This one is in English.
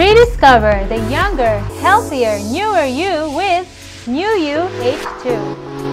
Rediscover the younger, healthier, newer you with New You H2.